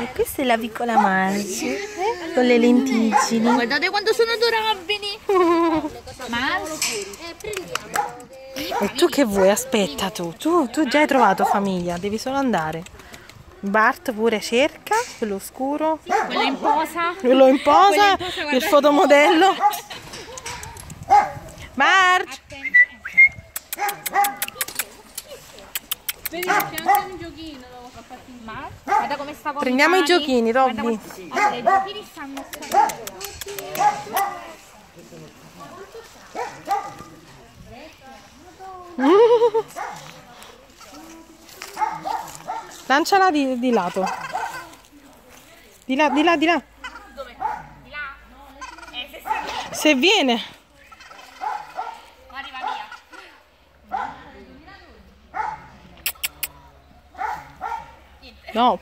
E questa è la piccola Marci con le lentiggini. Guardate quanto sono adorabili. Marci. E tu che vuoi? Aspetta tu, tu, tu già hai trovato famiglia, devi solo andare. Bart pure cerca, quello scuro, Quella in posa. quello in posa, Quello in posa, il fotomodello. Bart! Vedi c'è anche un giochino dopo che ho fatto in mano. Guarda come sta con Prendiamo i giochini, Robby. come- Allora, i giochini stanno qua. Lanciala di, di lato. Di là, di là, di là. Dove? Di là? Eh, se si Se viene. No,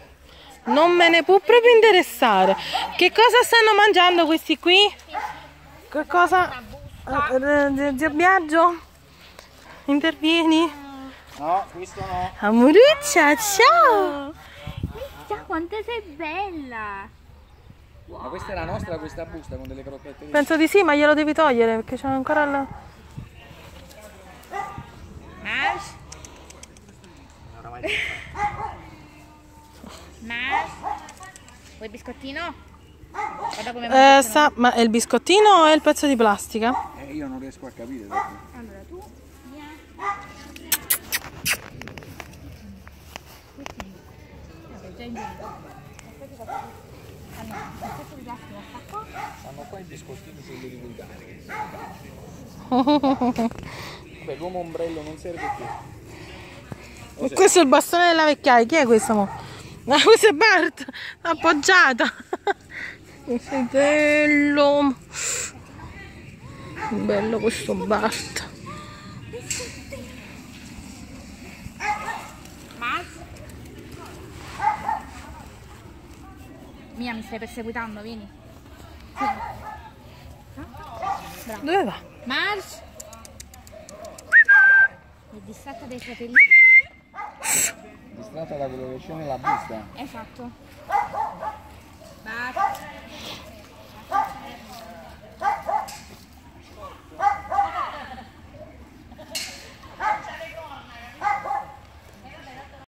non me ne può proprio interessare. Che cosa stanno mangiando questi qui? Che cosa? Eh, eh, Zio Biagio? Intervieni? No, questo no. Amoruccia, ciao! Minchia, quanto sei bella. Ma questa è la nostra, questa busta con delle crocchette. Penso di sì, ma glielo devi togliere perché c'è ancora la... Mars. Mars. Vuoi biscottino? Guarda come Eh, sa, ma è il biscottino o è il pezzo di plastica? Eh, io non riesco a capire. dopo. Allora tu via. Vabbè, già in giro. Allora, il pezzo di plastica sta qua. Stanno qua i biscottini quelli di vulgari. Vabbè, l'uomo ombrello non serve più. Questo è il bastone della vecchiaia. Chi è questo? Mo? Ah, questo è Bart. Appoggiata. Sei bello. Bello questo Bart. Mia, mi stai perseguitando, vieni. Dove va? Mars. È distratta dai fratelli dimostrata da quello che c'è nella busta. Esatto. Baci.